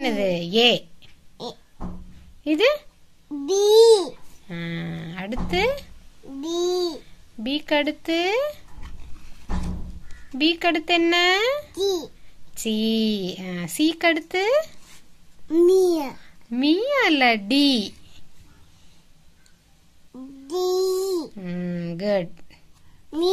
என்னது? ஏ. இது? பி. அடுத்து? பி பிக்கு அடுத்து? பிக்கு அடுத்து என்ன? G C. சிக்கு அடுத்து? மியா. மியா இல்ல டி. D good me